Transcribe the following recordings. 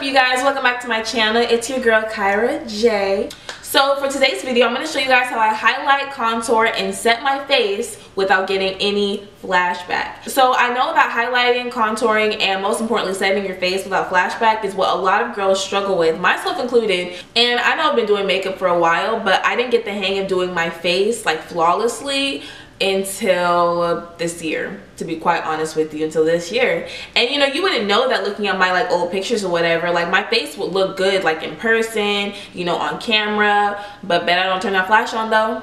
up you guys? Welcome back to my channel. It's your girl KyraJay. So for today's video I'm going to show you guys how I highlight contour and set my face without getting any flashback. So I know that highlighting contouring and most importantly setting your face without flashback is what a lot of girls struggle with myself included. And I know I've been doing makeup for a while but I didn't get the hang of doing my face like flawlessly until this year to be quite honest with you until this year. And you know you wouldn't know that looking at my like old pictures or whatever. Like my face would look good like in person you know on camera. But bet I don't turn that flash on though.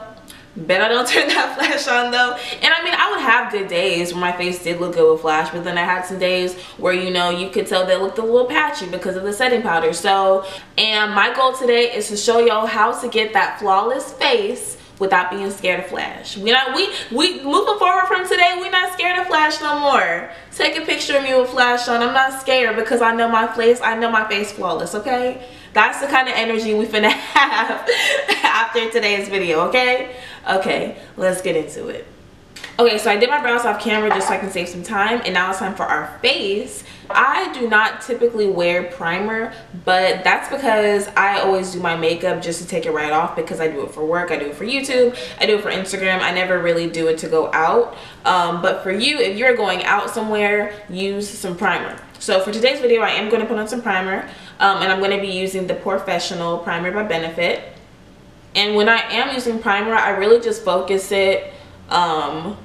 Bet I don't turn that flash on though. And I mean I would have good days where my face did look good with flash but then I had some days where you know you could tell they looked a little patchy because of the setting powder. So and my goal today is to show y'all how to get that flawless face without being scared of flash. We not we we moving forward from today, we're not scared of flash no more. Take a picture of me with flash on. I'm not scared because I know my face, I know my face flawless, okay? That's the kind of energy we finna have after today's video, okay? Okay, let's get into it. Okay, so I did my brows off camera just so I can save some time and now it's time for our face. I do not typically wear primer, but that's because I always do my makeup just to take it right off because I do it for work, I do it for YouTube, I do it for Instagram. I never really do it to go out. Um, but for you, if you're going out somewhere, use some primer. So for today's video, I am going to put on some primer um, and I'm going to be using the POREfessional Primer by Benefit. And when I am using primer, I really just focus it um,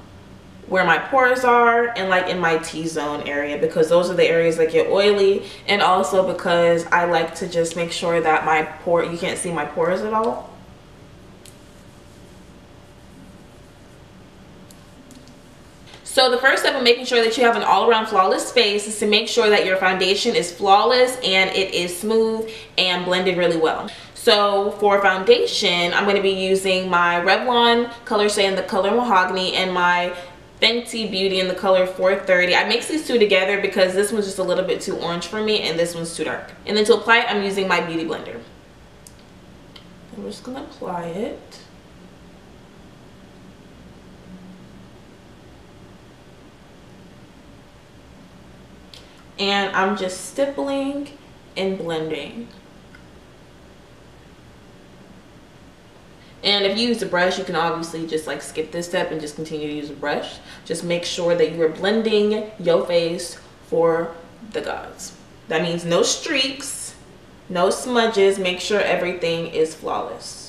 where my pores are and like in my T-zone area because those are the areas that get oily and also because I like to just make sure that my pore you can't see my pores at all So the first step of making sure that you have an all-around flawless face is to make sure that your foundation is flawless and it is smooth and blended really well. So for foundation, I'm going to be using my Revlon Color Stay in the color Mahogany and my Fenty Beauty in the color 430. I mix these two together because this one's just a little bit too orange for me and this one's too dark. And then to apply it, I'm using my Beauty Blender. I'm just going to apply it. And I'm just stippling and blending. And if you use a brush, you can obviously just like skip this step and just continue to use a brush. Just make sure that you are blending your face for the gods. That means no streaks, no smudges. Make sure everything is flawless.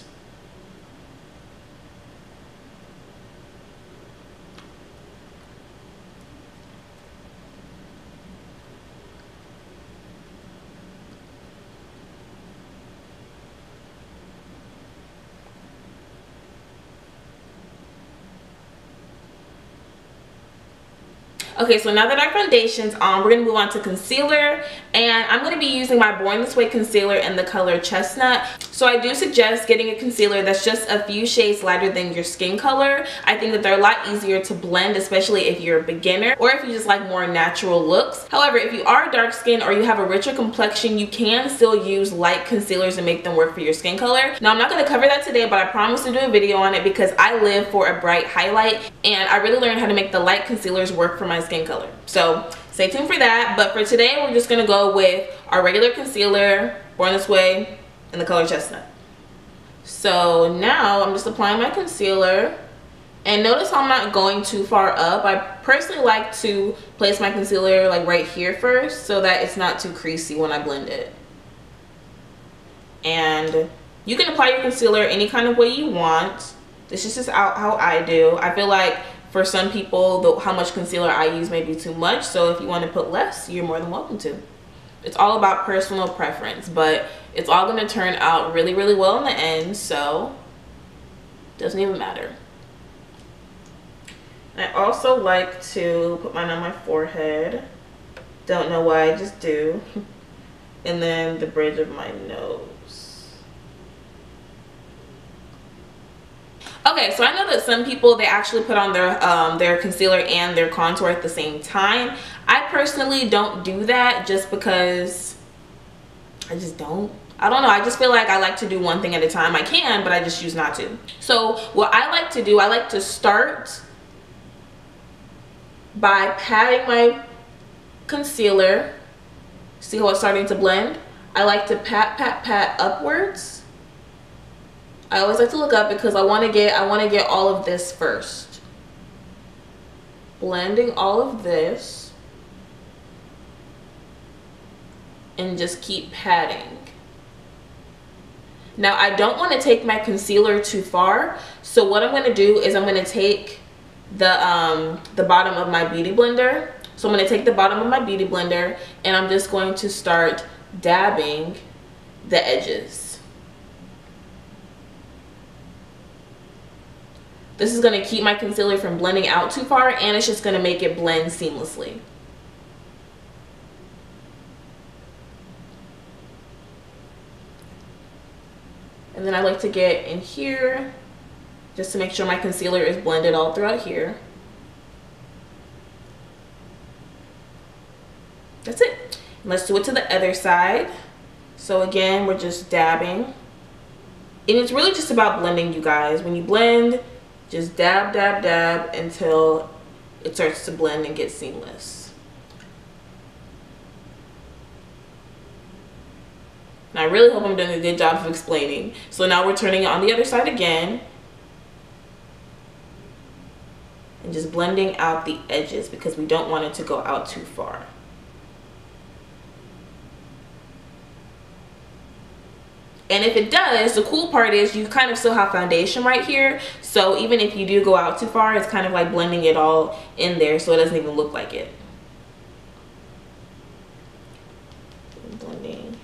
Okay, so now that our foundation's on, we're gonna move on to concealer. And I'm gonna be using my Born This Way concealer in the color Chestnut. So I do suggest getting a concealer that's just a few shades lighter than your skin color. I think that they're a lot easier to blend, especially if you're a beginner or if you just like more natural looks. However, if you are dark skin or you have a richer complexion, you can still use light concealers and make them work for your skin color. Now, I'm not gonna cover that today, but I promise to do a video on it because I live for a bright highlight and I really learned how to make the light concealers work for my skin color. So stay tuned for that. But for today, we're just gonna go with our regular concealer, Born This Way, in the color Chestnut. So now I'm just applying my concealer. And notice I'm not going too far up. I personally like to place my concealer like right here first so that it's not too creasy when I blend it. And you can apply your concealer any kind of way you want. This is just how I do. I feel like for some people, the, how much concealer I use may be too much. So if you want to put less, you're more than welcome to. It's all about personal preference, but it's all going to turn out really, really well in the end. So doesn't even matter. I also like to put mine on my forehead. Don't know why, I just do. and then the bridge of my nose. Okay, so I know that some people, they actually put on their, um, their concealer and their contour at the same time. I personally don't do that just because I just don't. I don't know. I just feel like I like to do one thing at a time. I can, but I just choose not to. So what I like to do, I like to start by patting my concealer. See how it's starting to blend? I like to pat, pat, pat upwards. I always like to look up because I want to get, I want to get all of this first. Blending all of this. And just keep patting. Now I don't want to take my concealer too far. So what I'm going to do is I'm going to take the, um, the bottom of my beauty blender. So I'm going to take the bottom of my beauty blender and I'm just going to start dabbing the edges. This is going to keep my concealer from blending out too far and it's just going to make it blend seamlessly. And then I like to get in here just to make sure my concealer is blended all throughout here. That's it. Let's do it to the other side. So again, we're just dabbing. And it's really just about blending, you guys. When you blend, just dab, dab, dab until it starts to blend and get seamless. And I really hope I'm doing a good job of explaining. So now we're turning it on the other side again. And just blending out the edges because we don't want it to go out too far. And if it does, the cool part is you kind of still have foundation right here. So even if you do go out too far, it's kind of like blending it all in there so it doesn't even look like it. Blending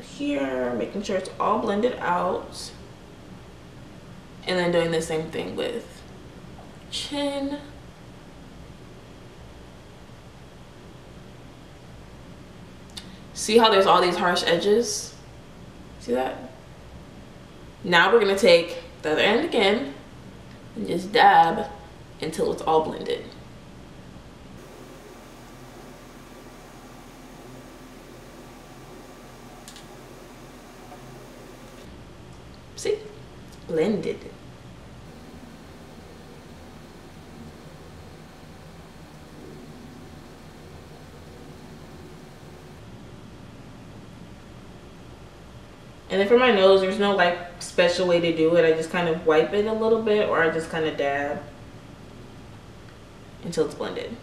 here, making sure it's all blended out. And then doing the same thing with chin. See how there's all these harsh edges? See that? Now we're gonna take the other end again and just dab until it's all blended. See? Blended. And then for my nose, there's no like special way to do it. I just kind of wipe it a little bit or I just kind of dab until it's blended.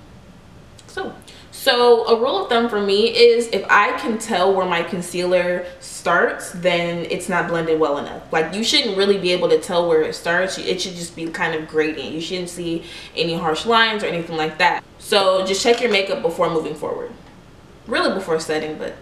So so a rule of thumb for me is if I can tell where my concealer starts, then it's not blended well enough. Like you shouldn't really be able to tell where it starts. It should just be kind of gradient. You shouldn't see any harsh lines or anything like that. So just check your makeup before moving forward. Really before setting, but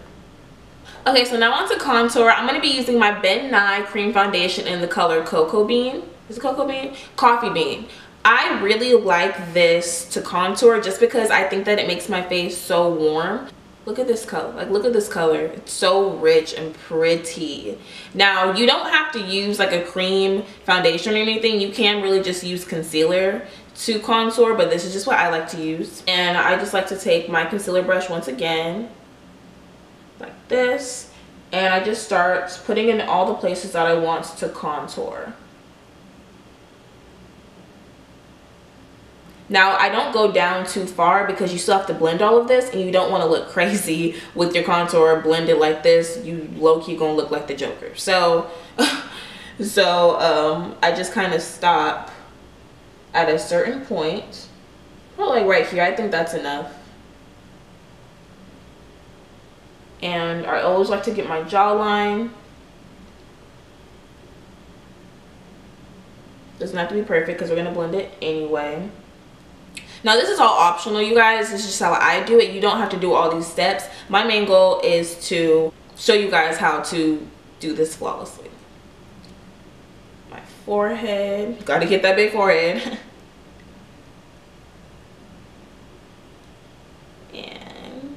Okay, so now on to contour. I'm going to be using my Ben Nye Cream Foundation in the color Cocoa Bean. Is it Cocoa Bean? Coffee Bean. I really like this to contour just because I think that it makes my face so warm. Look at this color. Like, look at this color. It's so rich and pretty. Now, you don't have to use like a cream foundation or anything. You can really just use concealer to contour, but this is just what I like to use. And I just like to take my concealer brush once again, like this, and I just start putting in all the places that I want to contour. Now, I don't go down too far because you still have to blend all of this and you don't want to look crazy with your contour blended like this. You low-key gonna look like the Joker. So, so um, I just kind of stop at a certain point. Probably like right here. I think that's enough. And I always like to get my jawline. Doesn't have to be perfect because we're going to blend it anyway. Now this is all optional you guys. This is just how I do it. You don't have to do all these steps. My main goal is to show you guys how to do this flawlessly. My forehead. Gotta get that big forehead. and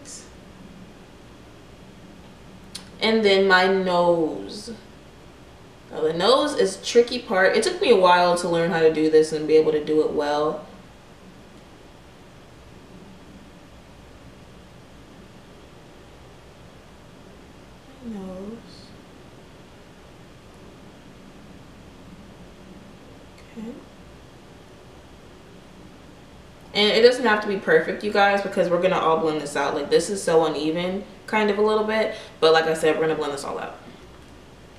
and then my nose. Now the nose is tricky part. It took me a while to learn how to do this and be able to do it well. And it doesn't have to be perfect, you guys, because we're to all blend this out. Like, this is so uneven, kind of a little bit. But like I said, we're to blend this all out.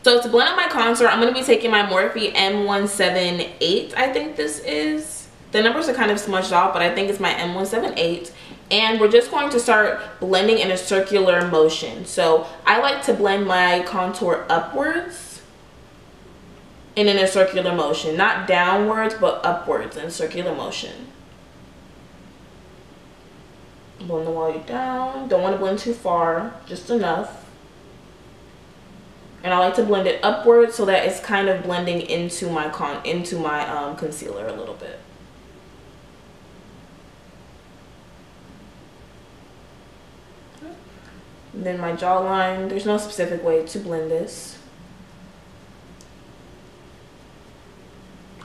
So to blend out my contour, I'm to be taking my Morphe M178, I think this is. The numbers are kind of smudged off, but I think it's my M178. And we're just going to start blending in a circular motion. So I like to blend my contour upwards and in a circular motion. Not downwards, but upwards in circular motion. Blend the while down. Don't want to blend too far, just enough and I like to blend it upward so that it's kind of blending into my con into my um, concealer a little bit. And then my jawline, there's no specific way to blend this.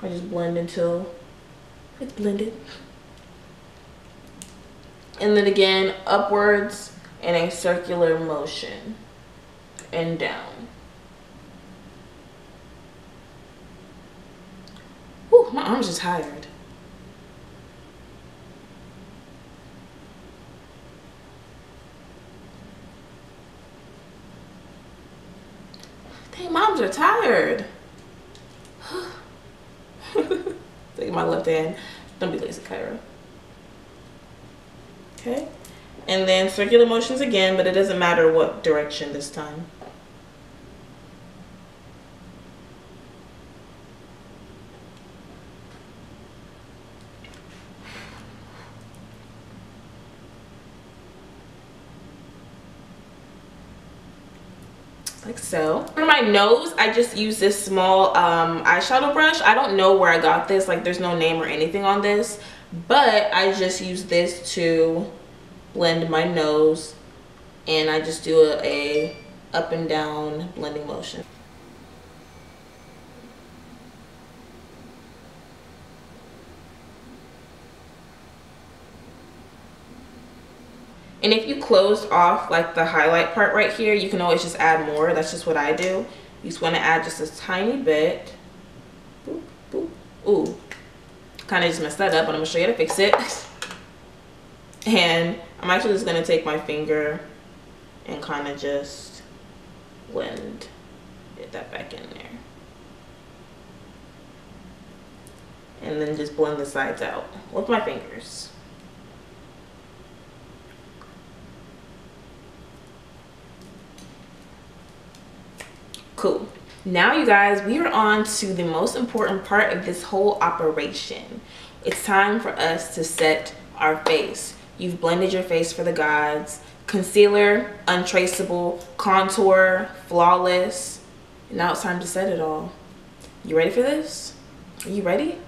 I just blend until it's blended. And then again, upwards in a circular motion and down. Whew, my arms are tired. Dang, moms are tired. Take my left hand. Don't be lazy, Kyra. Okay. And then circular motions again, but it doesn't matter what direction this time. like so for my nose i just use this small um, eyeshadow brush i don't know where i got this like there's no name or anything on this but i just use this to blend my nose and i just do a, a up and down blending motion And if you closed off like the highlight part right here, you can always just add more. That's just what I do. You just want to add just a tiny bit. Boop, boop. Ooh, kind of just messed that up, but I'm to show you how to fix it. and I'm actually just to take my finger and kind of just blend get that back in there. And then just blend the sides out with my fingers. Cool. Now you guys, we are on to the most important part of this whole operation. It's time for us to set our face. You've blended your face for the gods. Concealer, untraceable, contour, flawless. Now it's time to set it all. You ready for this? Are you ready?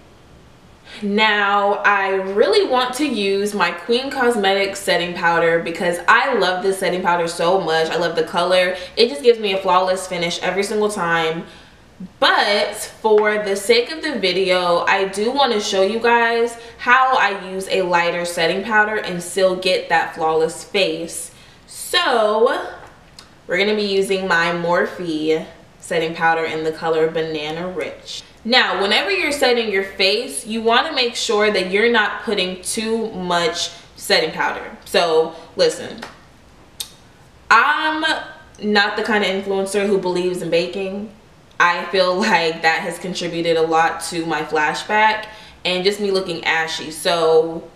Now, I really want to use my Queen Cosmetics setting powder because I love this setting powder so much. I love the color. It just gives me a flawless finish every single time. But for the sake of the video, I do want to show you guys how I use a lighter setting powder and still get that flawless face. So, we're going to be using my Morphe setting powder in the color Banana Rich. Now, whenever you're setting your face, you want to make sure that you're not putting too much setting powder. So, listen. I'm not the kind of influencer who believes in baking. I feel like that has contributed a lot to my flashback and just me looking ashy. So,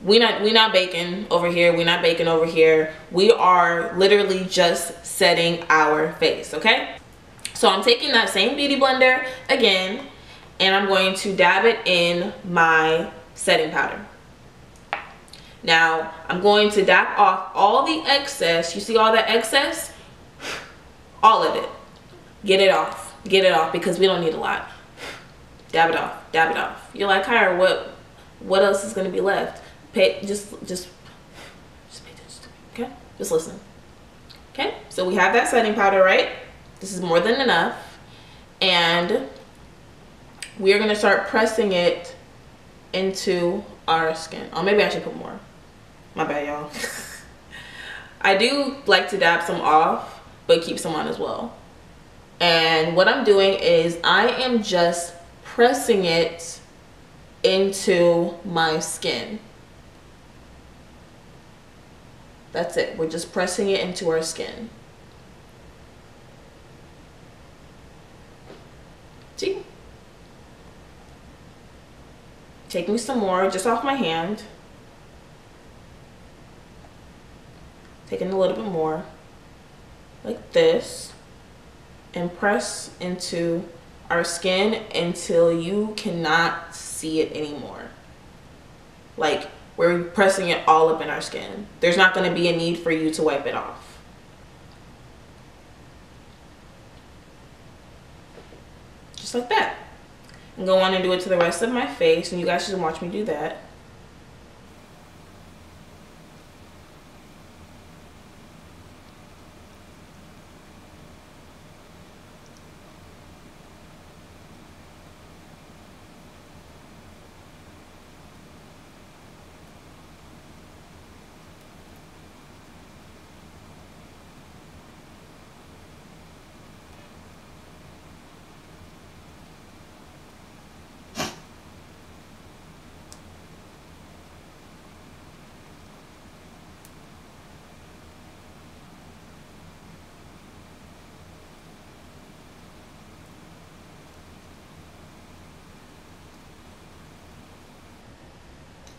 we not we not baking over here. We're not baking over here. We are literally just setting our face, okay? So I'm taking that same beauty blender again and I'm going to dab it in my setting powder. Now I'm going to dab off all the excess. You see all that excess? All of it. Get it off. Get it off because we don't need a lot. Dab it off. Dab it off. You're like, Kyra, what what else is going to be left? Pay just just just pay attention. Okay? Just listen. Okay? So we have that setting powder, right? This is more than enough. And we are gonna start pressing it into our skin. Oh, maybe I should put more. My bad, y'all. I do like to dab some off, but keep some on as well. And what I'm doing is I am just pressing it into my skin. That's it. We're just pressing it into our skin. See? Taking some more just off my hand. Taking a little bit more like this and press into our skin until you cannot see it anymore. Like we're pressing it all up in our skin. There's not going to be a need for you to wipe it off. Just like that. And go on and do it to the rest of my face and you guys should watch me do that.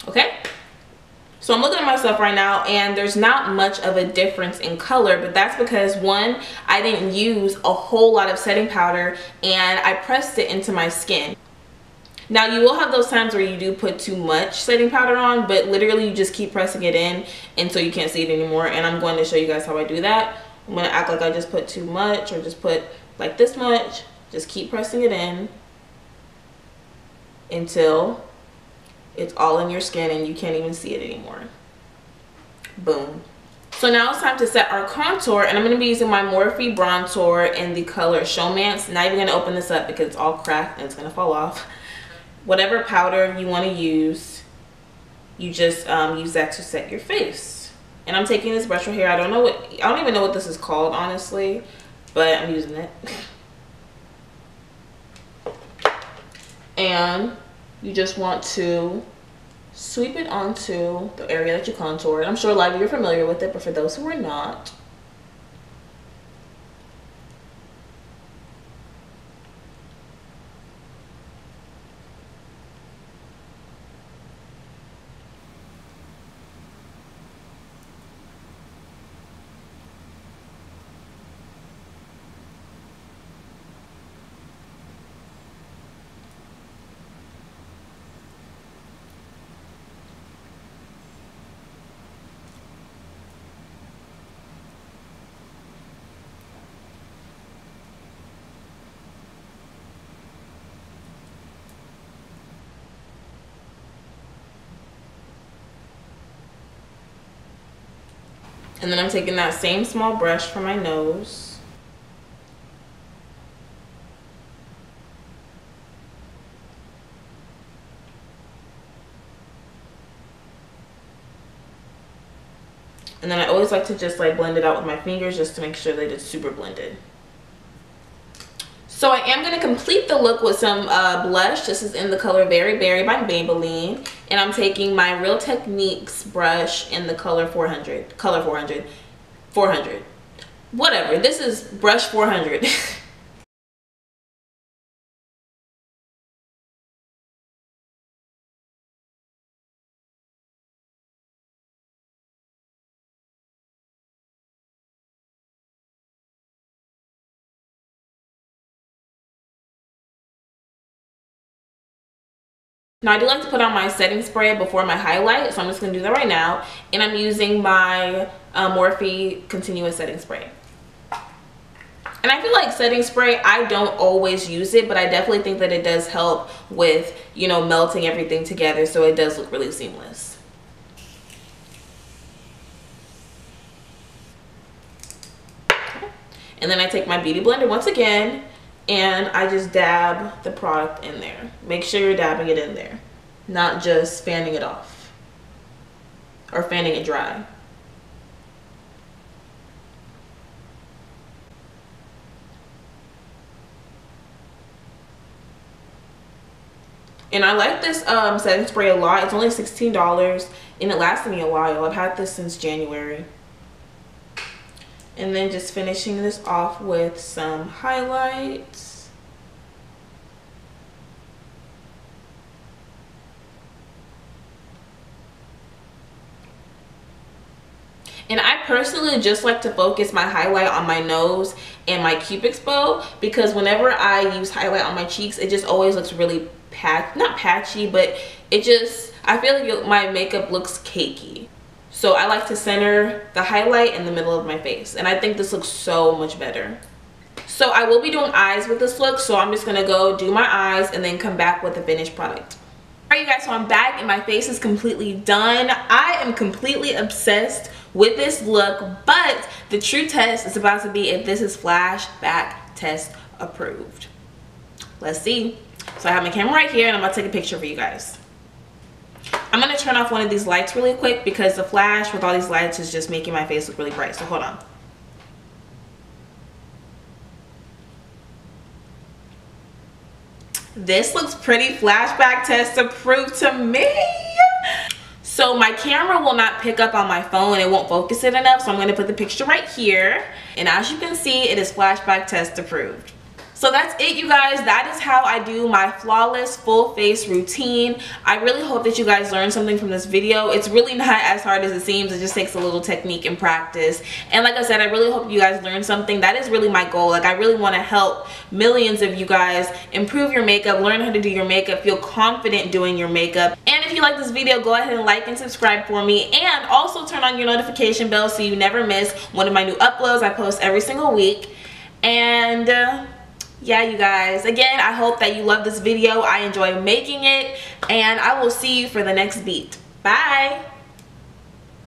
Okay so I'm looking at myself right now and there's not much of a difference in color, but that's because one, I didn't use a whole lot of setting powder and I pressed it into my skin. Now you will have those times where you do put too much setting powder on, but literally you just keep pressing it in until you can't see it anymore. And I'm going to show you guys how I do that. I'm gonna act like I just put too much or just put like this much. Just keep pressing it in until it's all in your skin and you can't even see it anymore. Boom. So now it's time to set our contour and I'm going to be using my Morphe Bronzer in the color Showmance. Not even going to open this up because it's all cracked and it's going to fall off. Whatever powder you want to use, you just um, use that to set your face. And I'm taking this brush right here. I don't know what, I don't even know what this is called honestly, but I'm using it. and you just want to sweep it onto the area that you contoured. I'm sure a lot of you are familiar with it, but for those who are not, And then I'm taking that same small brush for my nose. And then I always like to just like blend it out with my fingers just to make sure that it's super blended. So I am going to complete the look with some uh, blush. This is in the color Very Berry by Maybelline. And I'm taking my Real Techniques brush in the color 400. Color 400. 400. Whatever. This is brush 400. Now I do like to put on my setting spray before my highlight, so I'm just going to do that right now. And I'm using my uh, Morphe Continuous Setting Spray. And I feel like setting spray, I don't always use it, but I definitely think that it does help with, you know, melting everything together so it does look really seamless. And then I take my Beauty Blender once again and I just dab the product in there. Make sure you're dabbing it in there, not just fanning it off or fanning it dry. And I like this um, setting spray a lot. It's only $16 and it lasted me a while. I've had this since January. And then just finishing this off with some highlights. And I personally just like to focus my highlight on my nose and my cupid's bow because whenever I use highlight on my cheeks, it just always looks really patch, not patchy, but it just, I feel like my makeup looks cakey. So I like to center the highlight in the middle of my face. And I think this looks so much better. So I will be doing eyes with this look. So I'm just going to go do my eyes and then come back with the finished product. Alright you guys, so I'm back and my face is completely done. I am completely obsessed with this look, but the true test is about to be if this is flashback test approved. Let's see. So I have my camera right here and I'm gonna take a picture for you guys. I'm to turn off one of these lights really quick because the flash with all these lights is just making my face look really bright. So hold on. This looks pretty flashback test approved to me. So my camera will not pick up on my phone. It won't focus it enough. So I'm to put the picture right here. And as you can see, it is flashback test approved. So that's it you guys. That is how I do my flawless full face routine. I really hope that you guys learned something from this video. It's really not as hard as it seems. It just takes a little technique and practice. And like I said, I really hope you guys learned something. That is really my goal. Like I really want to help millions of you guys improve your makeup, learn how to do your makeup, feel confident doing your makeup. And if you like this video, go ahead and like and subscribe for me. And also turn on your notification bell so you never miss one of my new uploads. I post every single week. And... Uh, yeah you guys. Again i hope that you love this video. I enjoy making it. And i will see you for the next beat. Bye